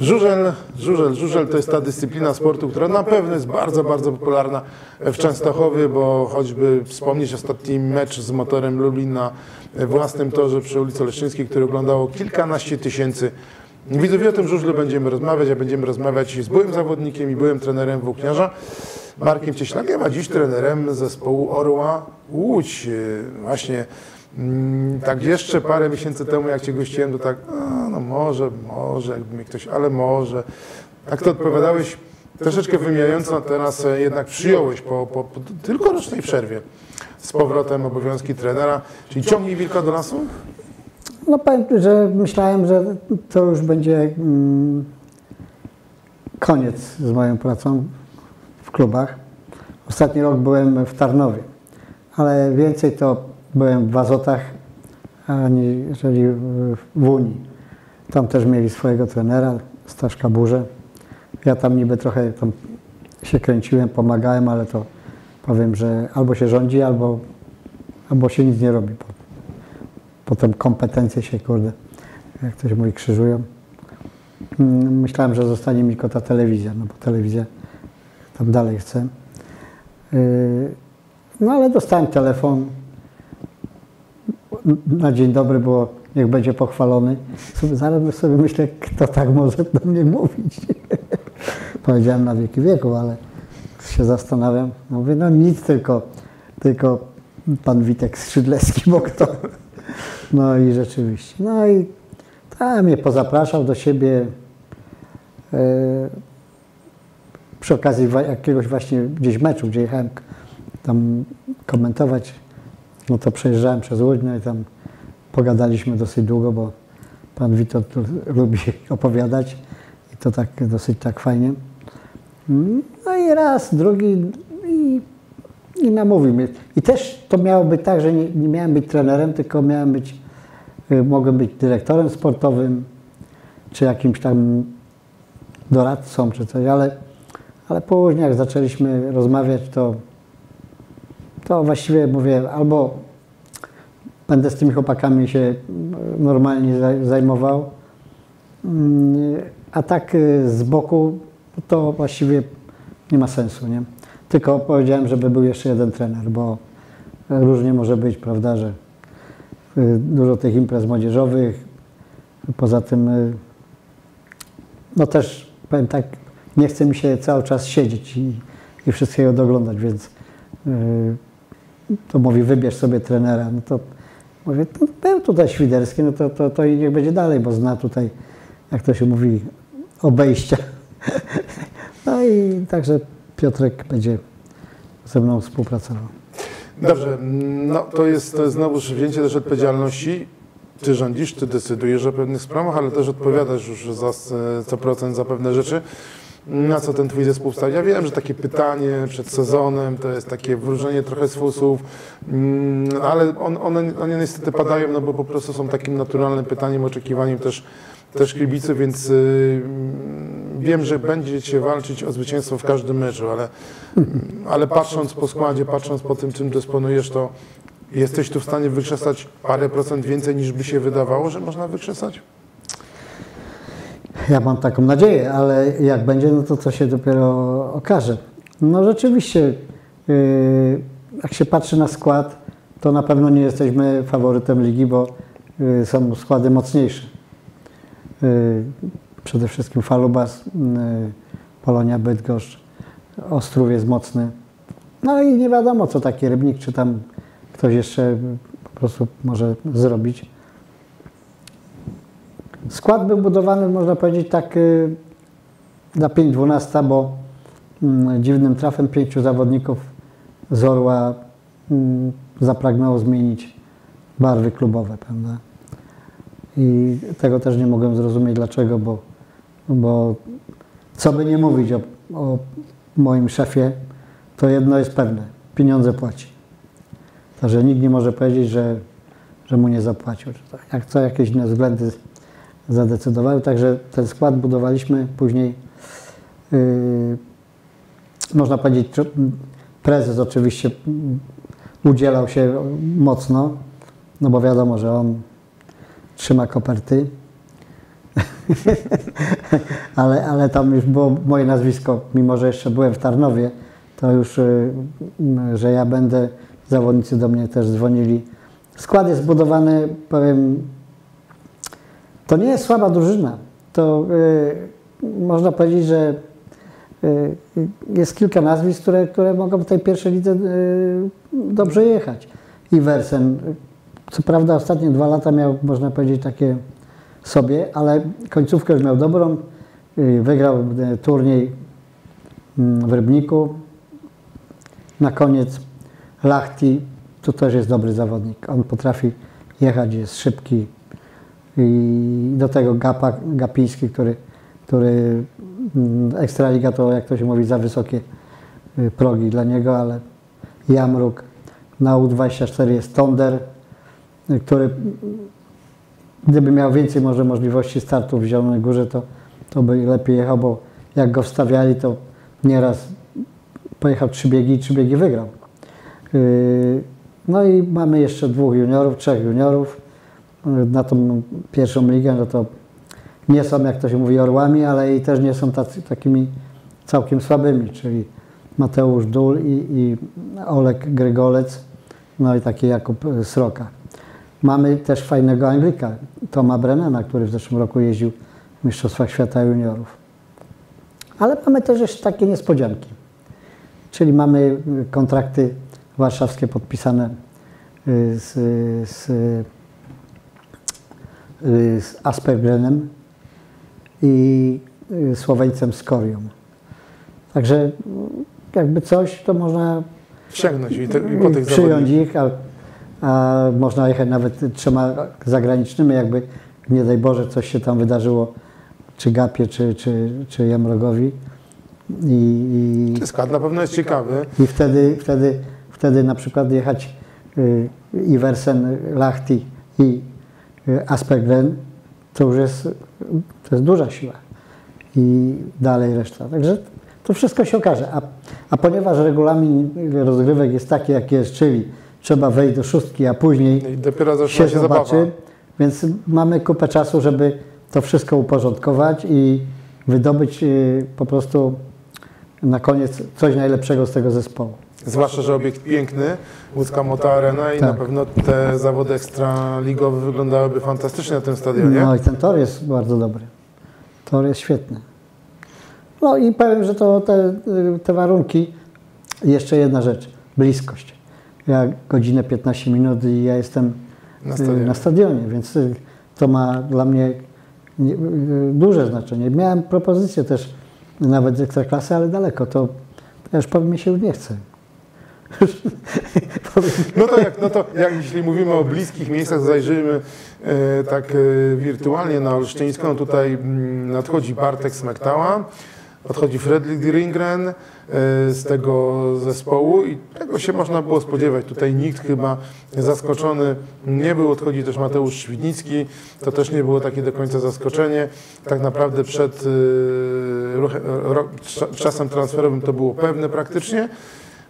Żużel, żużel, żużel to jest ta dyscyplina sportu, która na pewno jest bardzo, bardzo popularna w Częstochowie, bo choćby wspomnieć ostatni mecz z motorem Lublin na własnym torze przy ulicy Leszczyńskiej, który oglądało kilkanaście tysięcy widzów. I o tym żużlu będziemy rozmawiać, a będziemy rozmawiać z byłym zawodnikiem i byłym trenerem włókniarza, Markiem Cieślakiem, a dziś trenerem zespołu Orła Łódź. Właśnie Mm, tak jeszcze parę miesięcy temu, jak Cię gościłem, to tak, a, no może, może, jakby mi ktoś, ale może. Tak to odpowiadałeś troszeczkę wymijająco, a teraz jednak przyjąłeś po, po, po tylko rocznej przerwie z powrotem obowiązki trenera, czyli ciągnij wilka do lasu? No powiem, że myślałem, że to już będzie mm, koniec z moją pracą w klubach. Ostatni rok byłem w Tarnowie, ale więcej to byłem w Azotach, aniżeli w Unii. Tam też mieli swojego trenera, Staszka Burze. Ja tam niby trochę tam się kręciłem, pomagałem, ale to powiem, że albo się rządzi, albo, albo się nic nie robi. Potem kompetencje się, kurde, jak ktoś mówi, krzyżują. Mm, myślałem, że zostanie mi tylko ta telewizja, no bo telewizja tam dalej chce. Yy, no ale dostałem telefon, na dzień dobry było, niech będzie pochwalony. Sobie, zaraz sobie myślę, kto tak może do mnie mówić. Powiedziałem na wieki wieku, ale się zastanawiam. Mówię, no nic, tylko, tylko pan Witek Skrzydlewski, bo kto. No i rzeczywiście. No i tam mnie pozapraszał do siebie e, przy okazji jakiegoś właśnie gdzieś meczu, gdzie jechałem tam komentować no to przejeżdżałem przez Łódź, no i tam pogadaliśmy dosyć długo, bo pan Witold lubi opowiadać i to tak dosyć tak fajnie. No i raz, drugi i, i namówił mnie. I też to miało być tak, że nie, nie miałem być trenerem, tylko miałem być, y, mogłem być dyrektorem sportowym, czy jakimś tam doradcą, czy coś, ale, ale później jak zaczęliśmy rozmawiać, to to właściwie mówię, albo będę z tymi chłopakami się normalnie zajmował, mm, a tak y, z boku to właściwie nie ma sensu, nie? Tylko powiedziałem, żeby był jeszcze jeden trener, bo różnie może być, prawda, że y, dużo tych imprez młodzieżowych, poza tym no też powiem tak, nie chce mi się cały czas siedzieć i, i wszystkiego doglądać, więc to mówi, wybierz sobie trenera. No to mówię, to był tutaj Świderski, no to, to, to i niech będzie dalej, bo zna tutaj, jak to się mówi, obejścia. No i także Piotrek będzie ze mną współpracował. Dobrze, no to jest, to jest znowu wzięcie też odpowiedzialności. Ty rządzisz, ty decydujesz o pewnych sprawach, ale też odpowiadasz już za co procent za pewne rzeczy na co ten twój zespół stawia. Ja wiem, że takie pytanie przed sezonem to jest takie wróżenie trochę z fusów, mm, ale on, one, one niestety padają, no bo po prostu są takim naturalnym pytaniem, oczekiwaniem też, też kibiców, więc y, wiem, że będziecie walczyć o zwycięstwo w każdym meczu, ale, ale patrząc po składzie, patrząc po tym, czym dysponujesz, to jesteś tu w stanie wykrzesać parę procent więcej niż by się wydawało, że można wykrzesać? Ja mam taką nadzieję, ale jak będzie, no to co się dopiero okaże. No rzeczywiście, yy, jak się patrzy na skład, to na pewno nie jesteśmy faworytem ligi, bo yy, są składy mocniejsze. Yy, przede wszystkim Falubas, Polonia Bydgoszcz, Ostrów jest mocny. No i nie wiadomo, co taki Rybnik, czy tam ktoś jeszcze po prostu może zrobić. Skład był budowany, można powiedzieć, tak y, na 5-12, bo mm, dziwnym trafem pięciu zawodników z Orła mm, zapragnęło zmienić barwy klubowe, prawda? I tego też nie mogłem zrozumieć, dlaczego, bo, bo co by nie mówić o, o moim szefie, to jedno jest pewne, pieniądze płaci. Także nikt nie może powiedzieć, że, że mu nie zapłacił. Jak co jakieś względy zadecydowały. Także ten skład budowaliśmy później. Yy, można powiedzieć, prezes oczywiście udzielał się mocno, no bo wiadomo, że on trzyma koperty. ale, ale tam już było moje nazwisko, mimo że jeszcze byłem w Tarnowie, to już, y, m, że ja będę, zawodnicy do mnie też dzwonili. Skład jest zbudowany, powiem, to nie jest słaba drużyna. To y, można powiedzieć, że y, jest kilka nazwisk, które, które mogą w tej pierwszej lidze y, dobrze jechać. Iversen, co prawda ostatnie dwa lata miał, można powiedzieć, takie sobie, ale końcówkę już miał dobrą. Y, Wygrał turniej mm, w Rybniku. Na koniec Lachti, to też jest dobry zawodnik. On potrafi jechać, jest szybki. I do tego Gapa, Gapiński, który, który mm, Ekstraliga to, jak to się mówi, za wysokie y, progi dla niego, ale Jamruk. Na U24 jest Tonder, y, który gdyby miał więcej może możliwości startu w Zielonej Górze, to, to by lepiej jechał, bo jak go wstawiali, to nieraz pojechał trzy biegi i trzy biegi wygrał. Yy, No i mamy jeszcze dwóch juniorów, trzech juniorów. Na tą pierwszą ligę, no to nie są, jak to się mówi, orłami, ale i też nie są tacy, takimi całkiem słabymi, czyli Mateusz Dul i, i Olek Grygolec, no i taki Jakub Sroka. Mamy też fajnego Anglika, Toma Brennana, który w zeszłym roku jeździł w Mistrzostwach Świata Juniorów. Ale mamy też jeszcze takie niespodzianki. Czyli mamy kontrakty warszawskie podpisane y, z, z, z Aspergrenem i y, Słoweńcem Skorią. Także y, jakby coś, to można Sięgnąć i, te, i po tych przyjąć ich, a, a można jechać nawet trzema zagranicznymi, jakby nie daj Boże coś się tam wydarzyło, czy Gapie, czy, czy, czy Jamrogowi. I, i, Skład na pewno jest ciekawy. i wtedy, wtedy, wtedy na przykład jechać y, Iversen, Lachti i y, Aspergren, to już jest, to jest duża siła. I dalej reszta. Także to wszystko się okaże. A, a ponieważ regulamin rozgrywek jest taki, jaki jest, czyli trzeba wejść do szóstki, a później I dopiero się się zabawa. zobaczy, więc mamy kupę czasu, żeby to wszystko uporządkować i wydobyć y, po prostu na koniec coś najlepszego z tego zespołu. Zwłaszcza, że obiekt piękny, łódzka Mota Arena i Tak. na pewno te zawody ekstraligowe wyglądałyby fantastycznie na tym stadionie. No i ten tor jest bardzo dobry. Tor jest świetny. No i powiem, że to te, te warunki. Jeszcze jedna rzecz. Bliskość. Ja godzinę 15 minut i ja jestem Na y, stadionie. na stadionie, więc y, to ma dla mnie nie- y, duże znaczenie. Miałem propozycję też nawet z ekstraklasy, ale daleko. To ja już powiem, mi się już nie chce. No to, jak, no to jak jeśli mówimy o bliskich miejscach, zajrzyjmy e, tak e, wirtualnie na Olsztyńską. No Tutaj mm, nadchodzi Bartek Smektała, odchodzi Fredrik Ringren e, z tego zespołu i tego się można było spodziewać. Tutaj nikt chyba zaskoczony nie był. Odchodzi też Mateusz Świdnicki. To też nie było takie do końca zaskoczenie. Tak naprawdę przed e, ruchem- ro, cza- czasem transferowym to było pewne praktycznie.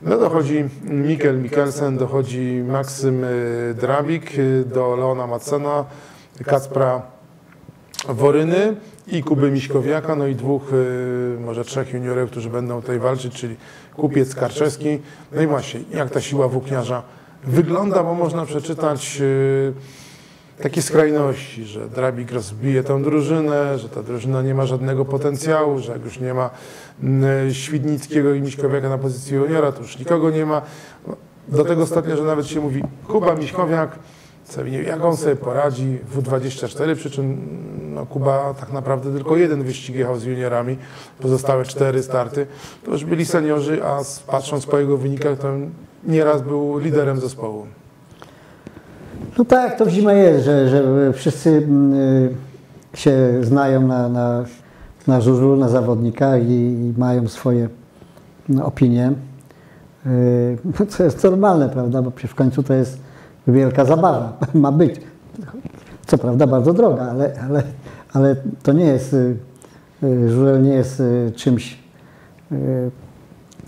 No dochodzi Mikkel Mikkelsen, dochodzi Maksym y, Drabik, y, do Leona Madsena, Kacpra Woryny i Kuby Miśkowiaka, no i dwóch, y, może trzech juniorów, którzy będą tutaj walczyć, czyli Kupiec Karczewski. No i właśnie, jak ta siła włókniarza wygląda, bo można przeczytać takie skrajności, że Drabik rozbije tą drużynę, że ta drużyna nie ma żadnego potencjału, że jak już nie ma mm, Świdnickiego i Miśkowiaka na pozycji juniora, to już nikogo nie ma. Do tego stopnia, że nawet się mówi Kuba Miśkowiak, jak on sobie poradzi w U24, przy czym no, Kuba tak naprawdę tylko jeden wyścig jechał z juniorami, pozostałe cztery starty, to już byli seniorzy, a patrząc po jego wynikach, to nieraz był liderem zespołu. No tak, to w zimę jest, że, że wszyscy mm, y, się znają na, na, na żużlu, na zawodnikach i, mają swoje no, opinie. Y, No, co jest normalne, prawda, bo przecież w końcu to jest wielka zabawa, ma być. Co prawda bardzo droga, ale, ale, ale to nie jest, y, żużel nie jest czymś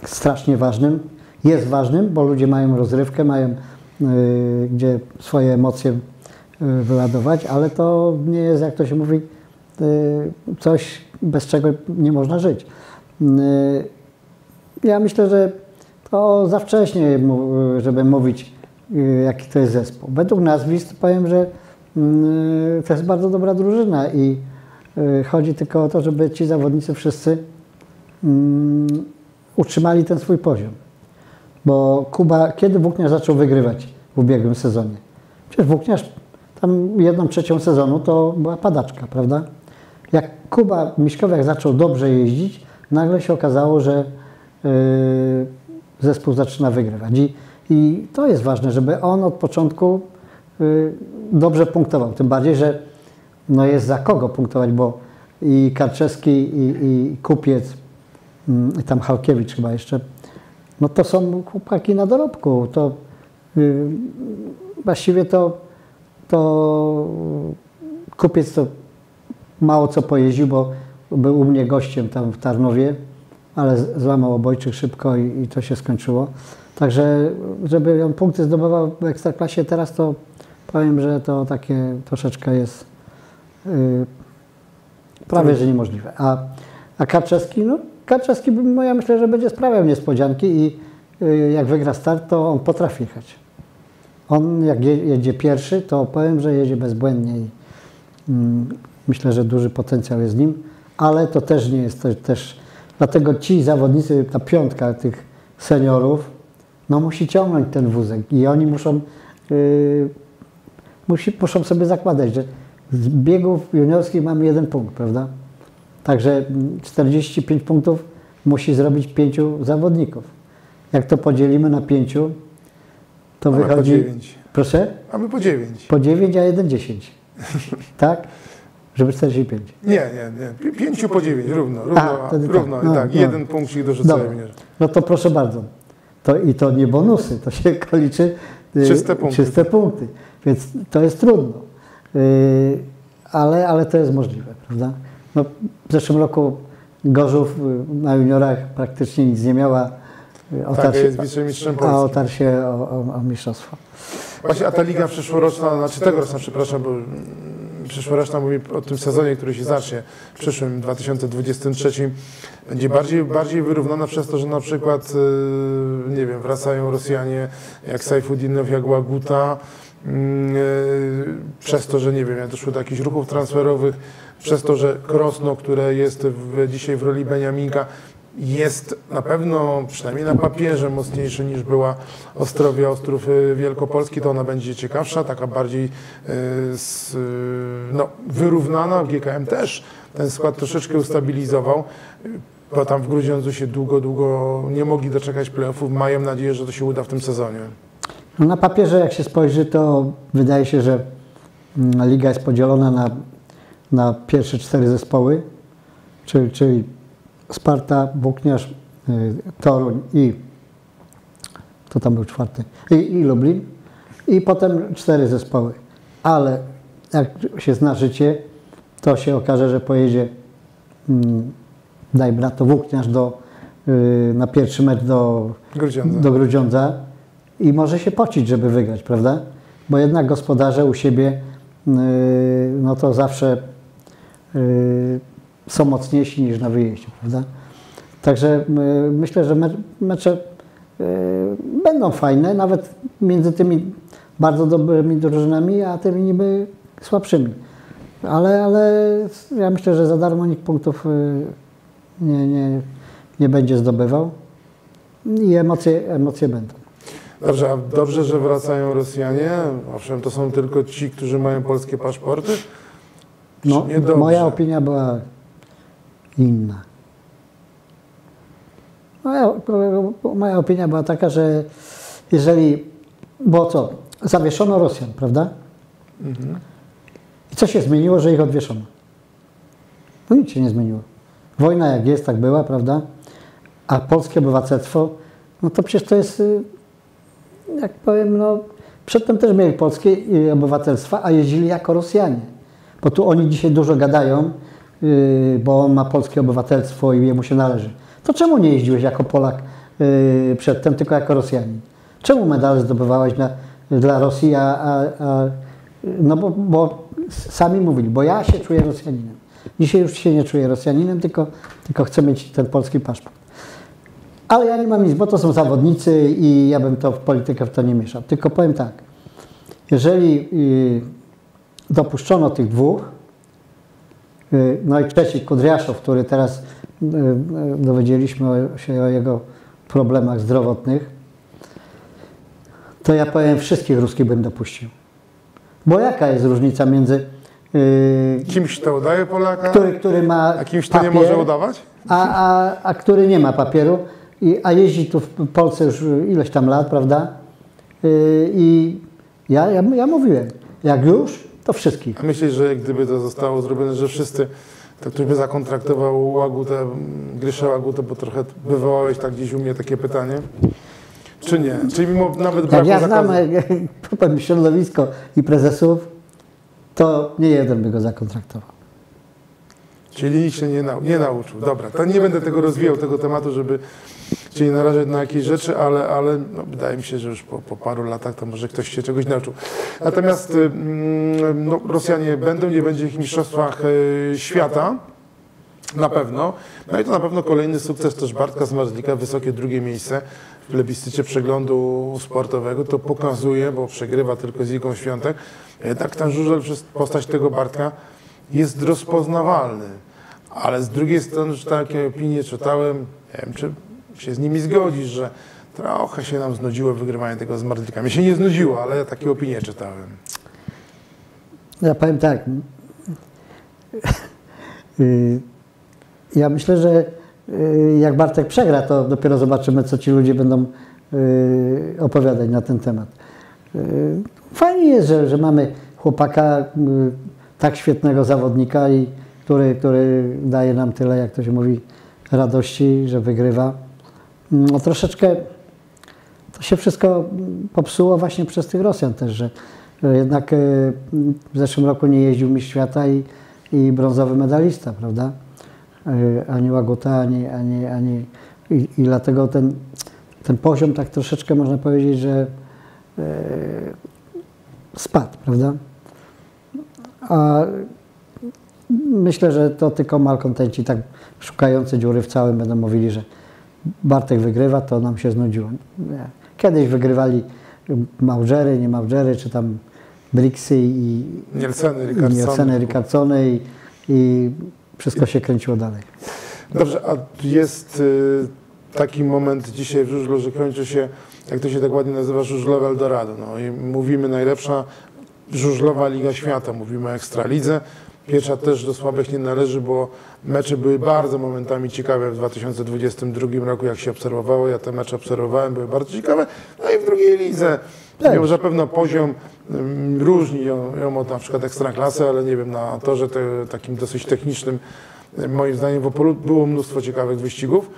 strasznie ważnym. Jest ważnym, bo ludzie mają rozrywkę, mają gdzie swoje emocje y, wyładować, ale to nie jest, jak to się mówi, y, coś, bez czego nie można żyć. Y, Ja myślę, że to za wcześnie, żeby mówić, y, jaki to jest zespół. Według nazwisk powiem, że y, to jest bardzo dobra drużyna i y, chodzi tylko o to, żeby ci zawodnicy wszyscy mm, utrzymali ten swój poziom. Bo Kuba, kiedy Włókniarz zaczął wygrywać w ubiegłym sezonie? Przecież Włókniarz tam jedną trzecią sezonu to była padaczka, prawda? Jak Kuba Miśkowiak zaczął dobrze jeździć, nagle się okazało, że yy, zespół zaczyna wygrywać. I, I to jest ważne, żeby on od początku yy, dobrze punktował. Tym bardziej, że no jest za kogo punktować, bo i Karczewski, i, i Kupiec, mm, i tam Halkiewicz chyba jeszcze, no to są chłopaki na dorobku. To yy, właściwie to, to Kupiec to mało co pojeździł, bo był u mnie gościem tam w Tarnowie, ale złamał obojczyk szybko i, i to się skończyło. Także, żeby on punkty zdobywał w Ekstraklasie teraz, to powiem, że to takie troszeczkę jest yy, prawie, że niemożliwe. A, a Karczewski, no Karczewski, ja myślę, że będzie sprawiał niespodzianki i yy, jak wygra start, to on potrafi jechać. On jak je, jedzie pierwszy, to powiem, że jedzie bezbłędnie i mm, myślę, że duży potencjał jest z nim, ale to też nie jest to, też, dlatego ci zawodnicy, ta piątka tych seniorów, no musi ciągnąć ten wózek i oni muszą, yy, musi, muszą sobie zakładać, że z biegów juniorskich mamy jeden punkt, prawda? Także mm, 45 punktów musi zrobić pięciu zawodników. Jak to podzielimy na pięciu, to Mamy po wychodzi... 9. Proszę? Mamy po 9. Po 9, a 1 10. tak? Żeby 45. Nie, nie, nie. Pi- Pięciu po 9, równo, równo, A, wtedy tak. równo. No, tak, no. jeden punkcik dorzucają. No to proszę bardzo. To, I to nie bonusy, to się liczy y, Czyste punkty. czyste punkty. Więc to jest trudno. Y, ale, ale to jest możliwe, prawda? No, w zeszłym roku Gorzów y, na juniorach praktycznie nic nie miała. y, Tak, otarł się- jest wicemistrzem a Polski. otarł się o, o, o mistrzostwo. Właśnie, a ta liga przyszłoroczna, znaczy tegoroczna, przepraszam, bo mm, przyszłoroczna mówi o tym sezonie, który się zacznie w przyszłym 2023, będzie bardziej, bardziej wyrównana przez to, że na przykład, y, nie wiem, wracają Rosjanie jak Sajfudinow, jak Łaguta, mm, przez to, że nie wiem, doszło do jakichś ruchów transferowych, przez to, że Krosno, które jest w, dzisiaj w roli Beniaminka, jest na pewno, przynajmniej na papierze, mocniejszy niż była Ostrowia, Ostrów y, Wielkopolski, to ona będzie ciekawsza, taka bardziej y, s- y, no, wyrównana. GKM też ten skład troszeczkę ustabilizował, y, bo tam w Grudziądzu się długo, długo nie mogli doczekać playoffów. Mają nadzieję, że to się uda w tym sezonie. No na papierze, jak się spojrzy, to wydaje się, że mm, liga jest podzielona na, na pierwsze cztery zespoły, czyli, czyli Sparta, Włókniarz, y, Toruń i to tam był czwarty, i, i Lublin. I potem cztery zespoły. Ale jak się zna życie, to się okaże, że pojedzie, mm, dajmy na to Włókniarz do, y, na pierwszy mecz do Grudziądza. do Grudziądza i może się pocić, żeby wygrać, prawda? Bo jednak gospodarze u siebie, yy, no to zawsze są mocniejsi niż na wyjeździe, prawda? Także yy, myślę, że me- mecze yy, będą fajne, nawet między tymi bardzo dobrymi drużynami, a tymi niby słabszymi. Ale, ale ja myślę, że za darmo nikt punktów nie, nie, nie będzie zdobywał. I emocje, emocje będą. Dobrze, a dobrze, że wracają Rosjanie. Owszem, to są tylko ci, którzy mają polskie paszporty. No, niedobrze? moja opinia była inna. Moja, moja opinia była taka, że jeżeli, bo co, zawieszono Rosjan, prawda? Mhm. I co się zmieniło, że ich odwieszono? No nic się nie zmieniło. Wojna jak jest, tak była, prawda? A polskie obywatelstwo, no to przecież to jest, y, jak powiem, no przedtem też mieli polskie y, obywatelstwa, a jeździli jako Rosjanie. Bo tu oni dzisiaj dużo gadają, y, bo on ma polskie obywatelstwo i jemu się należy. To czemu nie jeździłeś jako Polak y, przedtem, tylko jako Rosjanin? Czemu medale zdobywałeś dla Rosji, a, a, a no bo, bo sami mówili, bo ja się czuję Rosjaninem. Dzisiaj już się nie czuję Rosjaninem, tylko, tylko chcę mieć ten polski paszport. Ale ja nie mam nic, bo to są zawodnicy i ja bym to w politykę w to nie mieszał. Tylko powiem tak, jeżeli y, dopuszczono tych dwóch, y, no i trzeci Kudriaszow, który teraz y, y, dowiedzieliśmy się o jego problemach zdrowotnych, to ja powiem wszystkich ruskich bym dopuścił. Bo jaka jest różnica między y, Kimś to udaje Polaka, który, który ma a kimś to nie papier, może udawać? a, a, a który nie ma papieru, i, a jeździ tu w Polsce już ileś tam lat, prawda? Y, I ja, ja, ja mówiłem, jak już, to wszystkich. A myślisz, że gdyby to zostało zrobione, że wszyscy, to ktoś by zakontraktował Łagutę, Gryszę Łagutę, bo trochę wywołałeś tak gdzieś u mnie takie pytanie, czy nie? Czyli mimo nawet Jak braku ja znam powiem, środowisko i prezesów, to nie jeden by go zakontraktował. czyli nikt się nie, nau nie nauczył. Dobra, to nie będę tego rozwijał, tego tematu, żeby się nie narażać na jakieś rzeczy, ale, ale no, wydaje mi się, że już po, po paru latach to może ktoś się czegoś nauczył. Natomiast y, mm, no, Rosjanie będą, nie będzie ich w mistrzostwach y, świata. Na pewno. No i to na pewno kolejny sukces też Bartka Zmarzlika, wysokie drugie miejsce w plebiscycie przeglądu sportowego. To pokazuje, bo przegrywa tylko z Igą Świątek. Jednak ten żużel przez postać tego Bartka jest rozpoznawalny. Ale z drugiej strony, że takie opinie czytałem, nie wiem, czy się z nimi zgodzisz, że trochę się nam znudziło wygrywanie tego z Marzlika. Mnie się nie znudziło, ale takie opinie czytałem. Ja powiem tak. Y, Ja myślę, że y, jak Bartek przegra, to dopiero zobaczymy, co ci ludzie będą y, opowiadać na ten temat. Fajnie jest, że, że mamy chłopaka, tak świetnego zawodnika, i który, który daje nam tyle, jak to się mówi, radości, że wygrywa. No, troszeczkę to się wszystko popsuło właśnie przez tych Rosjan też, że, jednak e, w zeszłym roku nie jeździł mistrz świata i, i brązowy medalista, prawda? E, Ani Łaguta, ani, ani, ani i, i dlatego ten, ten poziom tak troszeczkę można powiedzieć, że e, spadł, prawda? A myślę, że to tylko malkontenci tak szukający dziury w całym będą mówili, że Bartek wygrywa, to nam się znudziło. Nie. Kiedyś wygrywali Małdżery, nie Małdżery, czy tam Brixy i, Nielseny, Rickardsony i, i wszystko się kręciło dalej. Dobrze, a jest y, taki moment dzisiaj w żużlu, że kończy się, jak to się tak ładnie nazywa, żużlowe Eldorado. No i mówimy najlepsza żużlowa Liga Świata, mówimy o Ekstralidze. Pierwsza też do słabych nie należy, bo mecze były bardzo momentami ciekawe w 2022 roku, jak się obserwowało. Ja te mecze obserwowałem, były bardzo ciekawe. No i w drugiej lidze miał zapewne poziom ym, różni ją, ją od na przykład ekstraklasy, ale nie wiem, na torze te, takim dosyć technicznym Moim zdaniem w Opolu było mnóstwo ciekawych wyścigów,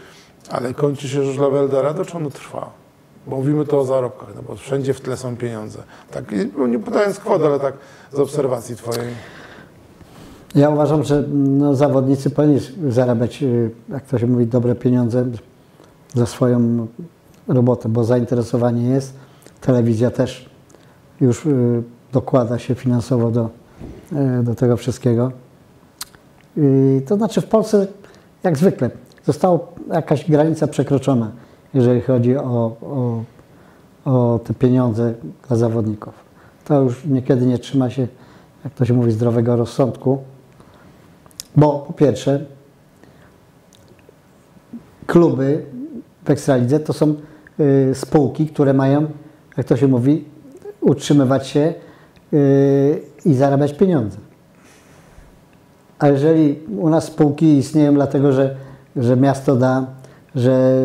ale kończy się żużlowe Eldorado, czy ono trwa? Bo mówimy to o zarobkach, no bo wszędzie w tle są pieniądze. Tak, nie podając kwot, ale tak z obserwacji twojej. Ja uważam, że no, zawodnicy powinni zarabiać, y, jak to się mówi, dobre pieniądze za swoją robotę, bo zainteresowanie jest. Telewizja też już y, dokłada się finansowo do, y, do tego wszystkiego. Y, To znaczy w Polsce, jak zwykle, została jakaś granica przekroczona, jeżeli chodzi o, o, o te pieniądze dla zawodników. To już niekiedy nie trzyma się, jak to się mówi, zdrowego rozsądku. Bo po pierwsze, kluby w Ekstralidze to są y, spółki, które mają, jak to się mówi, utrzymywać się y, i zarabiać pieniądze. A jeżeli u nas spółki istnieją dlatego, że, że miasto da, że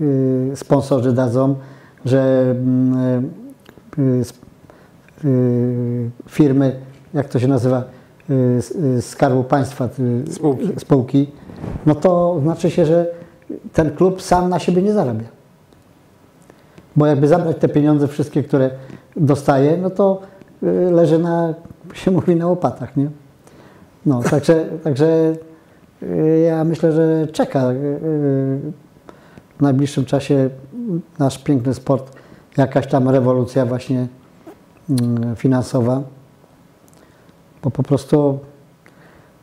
y, sponsorzy dadzą, że mm, firmy, jak to się nazywa, Skarbu Państwa, y, Spółki. spółki, no to znaczy się, że ten klub sam na siebie nie zarabia. Bo jakby zabrać te pieniądze wszystkie, które dostaje, no to y, leży na, się mówi, na łopatach, nie? No, także, także y, ja myślę, że czeka y, y, w najbliższym czasie nasz piękny sport, jakaś tam rewolucja właśnie mm, finansowa, bo po prostu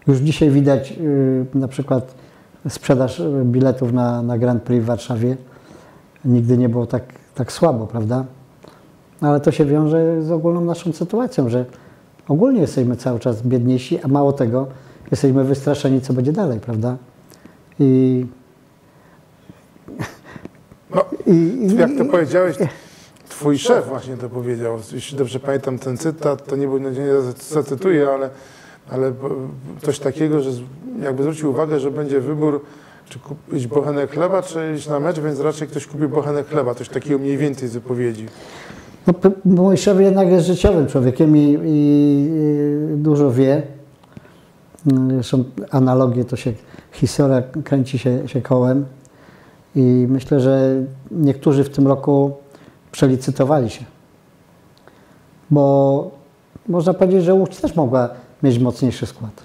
Już dzisiaj widać y, na przykład sprzedaż y, biletów na, na Grand Prix w Warszawie. Nigdy nie było tak, tak słabo, prawda? Ale to się wiąże z ogólną naszą sytuacją, że ogólnie jesteśmy cały czas biedniejsi, a mało tego, jesteśmy wystraszeni, co będzie dalej, prawda? I, No, i, i jak to powiedziałeś, twój szef właśnie to powiedział. Jeśli dobrze pamiętam ten cytat, to nie, nie zacytuję, ale, ale coś takiego, że jakby zwrócił uwagę, że będzie wybór, czy kupić bochenek chleba, czy iść na mecz, więc raczej ktoś kupi bochenek chleba. Coś takiego mniej więcej z wypowiedzi. No, mój szef jednak jest życiowym człowiekiem i, i, dużo wie. Zresztą analogie to się, historia kręci się, się kołem. I myślę, że niektórzy w tym roku przelicytowali się. Bo można powiedzieć, że Łódź też mogła mieć mocniejszy skład.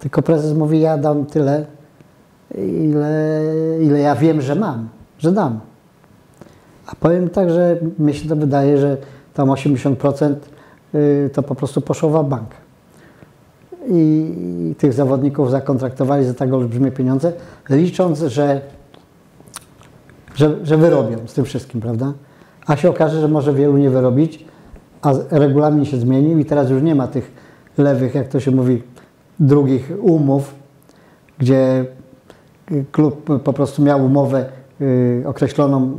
Tylko prezes mówi, ja dam tyle, ile, ile ja wiem, że mam, że dam. A powiem tak, że mi się to wydaje, że tam 80% y, to po prostu poszło w bank. I, tych zawodników zakontraktowali za tak olbrzymie pieniądze, licząc, że, że, że wyrobią z tym wszystkim, prawda? A się okaże, że może wielu nie wyrobić, a regulamin się zmienił i teraz już nie ma tych lewych, jak to się mówi, drugich umów, gdzie y, klub po prostu miał umowę y, określoną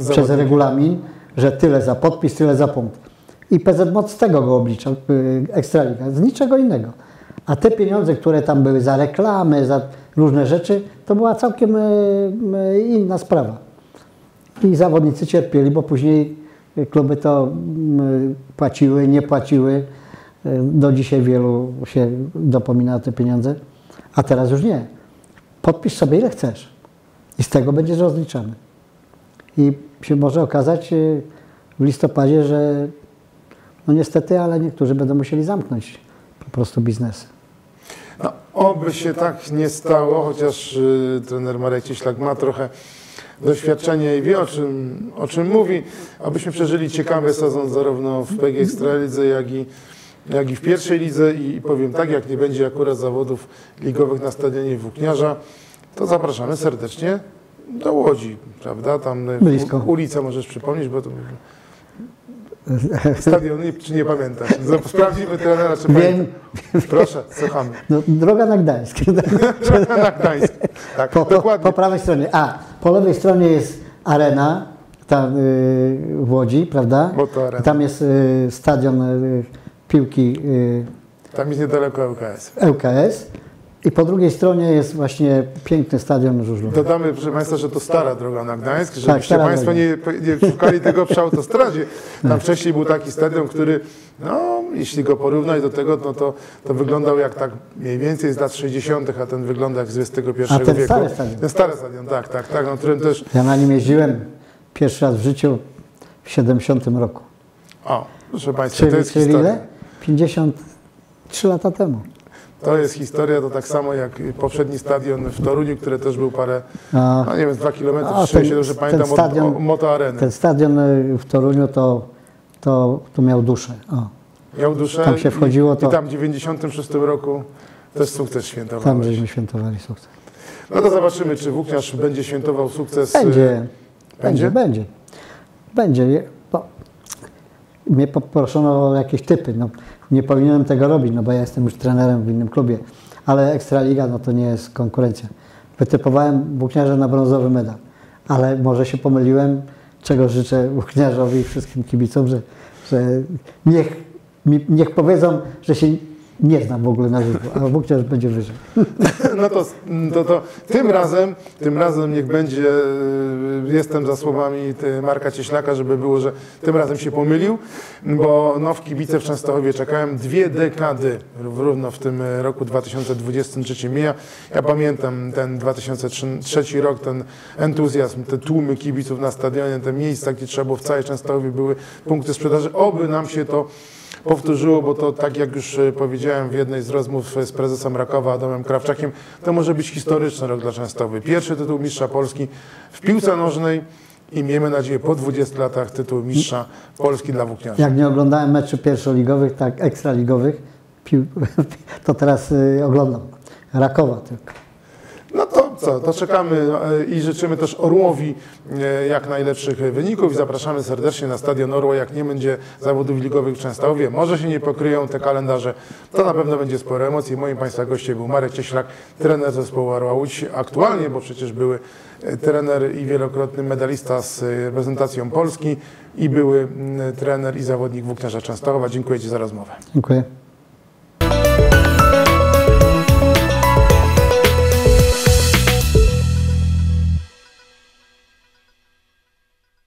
y, przez regulamin, że tyle za podpis, tyle za punkt. I PZ Moc z tego go oblicza, y, Ekstraliga, z niczego innego. A te pieniądze, które tam były za reklamy, za różne rzeczy, to była całkiem y, inna sprawa. I zawodnicy cierpieli, bo później kluby to płaciły, nie płaciły. Y, Do dzisiaj wielu się dopomina o te pieniądze, a teraz już nie. Podpisz sobie ile chcesz i z tego będziesz rozliczany. I się może okazać y, w listopadzie, że no niestety, ale niektórzy będą musieli zamknąć po prostu biznesy. Oby się tak nie stało, chociaż y, trener Marek Cieślak ma trochę doświadczenia i wie o czym, o czym mówi, abyśmy przeżyli ciekawy sezon zarówno w PG Ekstralidze, jak i, jak i w pierwszej lidze i powiem tak, jak nie będzie akurat zawodów ligowych na stadionie Włókniarza, to zapraszamy serdecznie do Łodzi, prawda? Tam y, Blisko. u- ulicę możesz przypomnieć, bo to stadion, nie- czy nie pamiętasz? Sprawdzimy trenera, czy Wiem, pamięta. Proszę, słuchamy. no, droga na Gdańsk. na Gdańsk. Tak, Po, dokładnie. po prawej stronie. A, po lewej stronie jest arena, tam y, w Łodzi, prawda? Moto Arena. Tam jest y, stadion y, piłki y, Tam jest niedaleko ŁKS. ŁKS. I po drugiej stronie jest właśnie piękny stadion Żużlowy. Dodamy, proszę Państwa, że to stara droga na Gdańsk, żebyście Tak, Państwo nie, nie szukali tego przy autostradzie. Tam wcześniej był taki stadion, który, no, jeśli go porównać do tego, no to, to wyglądał jak tak mniej więcej z lat 60., a ten wygląda jak z XXI A ten wieku. stary stadion. Ten stary stadion, tak, tak, tak, na którym też, Ja na nim jeździłem pierwszy raz w życiu w 70 roku. o, proszę Państwa, Czyli, to jest czyli historia. ile? 53 lata temu. To jest historia, to tak samo jak poprzedni stadion w Toruniu, który też był parę, A, no nie wiem, dwa kilometry, A, trzy, ten- się dobrze pamiętam, stadion- od, od Moto Areny. ten stadion y, w Toruniu to, to, to miał duszę. O, Miał duszę Tam się wchodziło, i, to- i tam w 96 roku też sukces tam świętowałeś. żeśmy świętowali sukces. No to zobaczymy, czy Włókniarz będzie świętował sukces. Będzie, Będzie? będzie, będzie. Będzie. Bo mnie poproszono o jakieś typy. No, nie powinienem tego robić, no bo ja jestem już trenerem w innym klubie. Ale Ekstraliga no to nie jest konkurencja. Wytypowałem Włókniarza na brązowy medal. Ale może się pomyliłem, czego życzę Włókniarzowi i wszystkim kibicom, że, że niech, niech powiedzą, że się nie znam w ogóle na życiu, a Włókniarz będzie wyżej. No to, to, to tym razem, tym razem niech będzie, e, jestem za słowami Marka Cieślaka, żeby było, że tym razem się pomylił, bo no, w kibice w Częstochowie czekałem dwie dekady, równo w tym roku 2023 mija. Ja pamiętam ten 2003 rok, ten entuzjazm, te tłumy kibiców na stadionie, te miejsca, gdzie trzeba było w całej Częstochowie były punkty sprzedaży. Oby nam się to powtórzyło, bo to tak jak już e, powiedziałem w jednej z rozmów z prezesem Rakowa Adamem Krawczakiem, to może być historyczny rok dla Częstochowy. Pierwszy tytuł mistrza Polski w piłce nożnej i miejmy nadzieję po 20 latach tytuł mistrza Polski dla włókniarzy. Jak nie oglądałem meczy pierwszoligowych, tak ekstraligowych, to teraz y, oglądam. Rakowa tylko. Co, to czekamy e, i życzymy też Orłowi e, jak najlepszych wyników i zapraszamy serdecznie na Stadion Orła, jak nie będzie zawodów ligowych w Częstochowie. Może się nie pokryją te kalendarze, to na pewno będzie sporo emocji. Moim Państwa gościem był Marek Cieślak, trener zespołu Orła Łódź aktualnie, bo przecież były e, trener i wielokrotny medalista z reprezentacją Polski i były trener i zawodnik Włókniarza Częstochowa. Dziękuję Ci za rozmowę. Dziękuję.